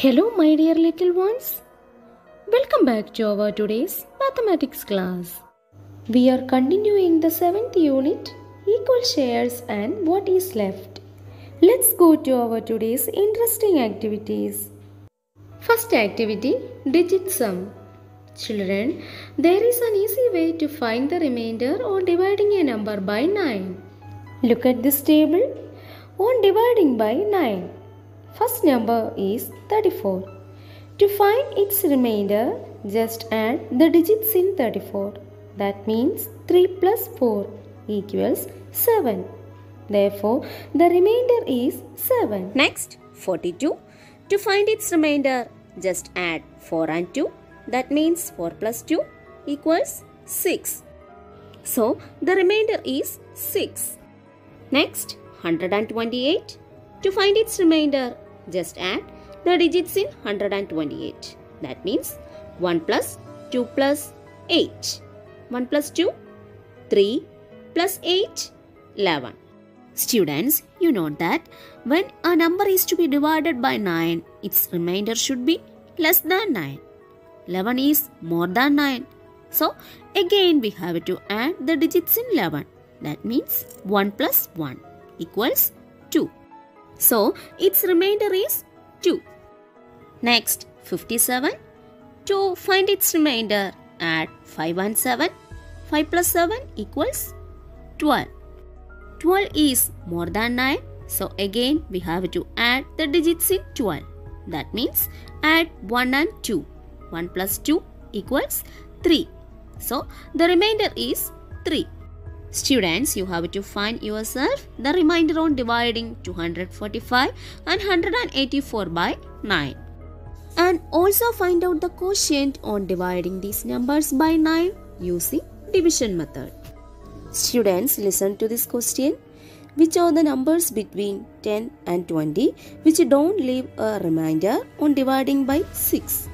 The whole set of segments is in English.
Hello, my dear little ones. Welcome back to our today's mathematics class. We are continuing the seventh unit Equal Shares and What is Left. Let's go to our today's interesting activities. First activity Digit Sum. Children, there is an easy way to find the remainder on dividing a number by 9. Look at this table. On dividing by 9, first number is 34. To find its remainder, just add the digits in 34. That means 3 plus 4 equals 7. Therefore, the remainder is 7. Next, 42. To find its remainder, just add 4 and 2. That means 4 plus 2 equals 6. So, the remainder is 6. Next, 128. To find its remainder, just add the digits in 128. That means 1 plus 2 plus 8. 1 plus 2, 3 plus 8, 11. Students, you know that when a number is to be divided by 9, its remainder should be less than 9. 11 is more than 9. So, again we have to add the digits in 11. That means 1 plus 1 equals 2. So, its remainder is 2. Next, 57. To find its remainder, add 5 and 7. 5 plus 7 equals 12. 12 is more than 9. So again we have to add the digits in 12. That means add 1 and 2. 1 plus 2 equals 3. So the remainder is 3. Students, you have to find yourself the remainder on dividing 245 and 184 by 9. And also find out the quotient on dividing these numbers by 9 using division method. Students, listen to this question. Which are the numbers between 10 and 20 which don't leave a remainder on dividing by 6?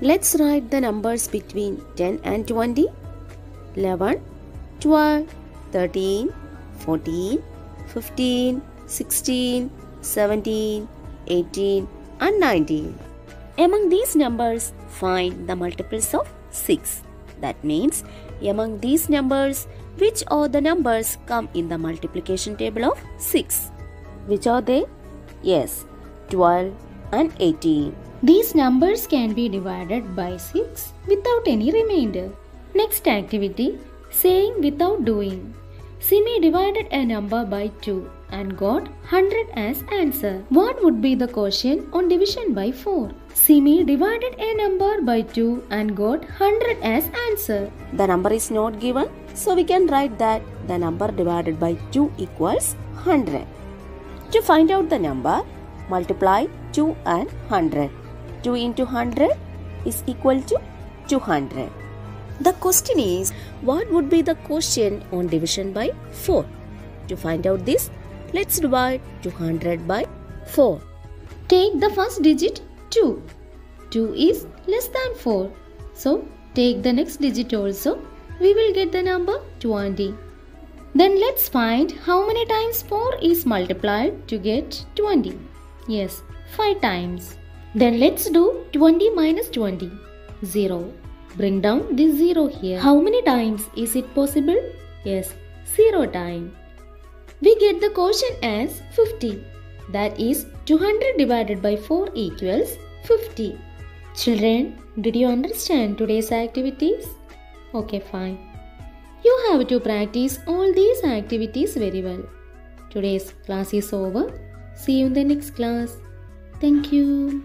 Let's write the numbers between 10 and 20. 11, 12, 13, 14, 15, 16, 17, 18 and 19. Among these numbers, find the multiples of 6. That means, among these numbers, which are the numbers come in the multiplication table of 6? Which are they? Yes, 12 and 18. These numbers can be divided by 6 without any remainder. Next activity Saying without doing. Simi divided a number by 2 and got 100 as answer. What would be the quotient on division by 4? Simi divided a number by 2 and got 100 as answer. The number is not given, so we can write that the number divided by 2 equals 100. To find out the number, multiply 2 and 100. 2 into 100 is equal to 200. The question is, what would be the quotient on division by 4? To find out this, let's divide 200 by 4. Take the first digit 2. 2 is less than 4. So take the next digit also. We will get the number 20. Then let's find how many times 4 is multiplied to get 20. Yes, 5 times. Then let's do 20 minus 20. 0. Bring down this 0 here. How many times is it possible? Yes, 0 time. We get the quotient as 50. That is 200 divided by 4 equals 50. Children, did you understand today's activities? Okay, fine. You have to practice all these activities very well. Today's class is over. See you in the next class. Thank you.